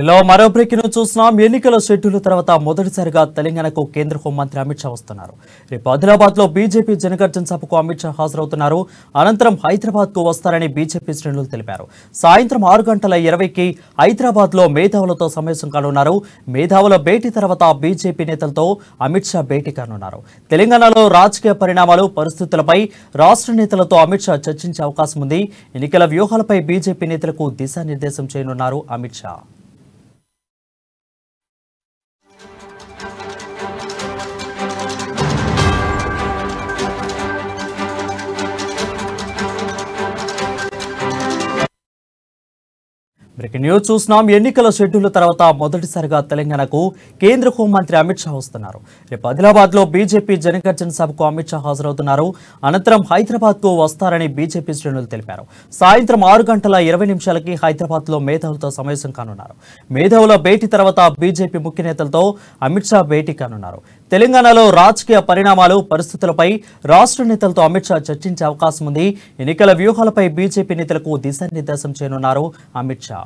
ఇలా మరో బ్రేక్ చూస్తున్నాం. ఎన్నికల షెడ్యూల్ తర్వాత మొదటిసారిగా తెలంగాణకు కేంద్ర హోంమంత్రి అమిత్ షా వస్తున్నారు. రేపు ఆదిలాబాద్లో బీజేపీ జనగర్జన సభకు అమిత్ షా హాజరవుతున్నారు. అనంతరం హైదరాబాద్కు వస్తారని బీజేపీ శ్రేణులు తెలిపారు. సాయంత్రం ఆరు గంటల ఇరవైకి హైదరాబాద్లో మేధావులతో సమావేశం కానున్నారు. మేధావుల భేటీ తర్వాత బీజేపీ నేతలతో అమిత్ షా భేటీ కానున్నారు. తెలంగాణలో రాజకీయ పరిణామాలు పరిస్థితులపై రాష్ట్ర నేతలతో అమిత్ షా చర్చించే అవకాశం ఉంది. ఎన్నికల వ్యూహాలపై బీజేపీ నేతలకు దిశానిర్దేశం చేయనున్నారు అమిత్ షా. బ్రేకింగ్ న్యూస్ చూసినాం ఎన్నికల షెడ్యూల్ తర్వాత మొదటిసారిగా తెలంగాణకు కేంద్ర హోంమంత్రి అమిత్ షా వస్తున్నారు. రేపు ఆదిలాబాద్లో బీజేపీ జనగర్జన సభకు అమిత్ షా హాజరవుతున్నారు. అనంతరం హైదరాబాద్కు వస్తారని బీజేపీ శ్రేణులు తెలిపారు. సాయంత్రం ఆరు గంటల ఇరవై నిమిషాలకి హైదరాబాద్లో మేధావులతో సమావేశం కానున్నారు. మేధావుల భేటీ తర్వాత బీజేపీ ముఖ్య నేతలతో అమిత్ షా భేటీ కానున్నారు. తెలంగాణలో రాజకీయ పరిణామాలు పరిస్థితులపై రాష్ట్ర నేతలతో అమిత్ షా చర్చించే అవకాశం ఉంది. ఎన్నికల వ్యూహాలపై బీజేపీ నేతలకు దిశానిర్దేశం చేయనున్నారు అమిత్ షా.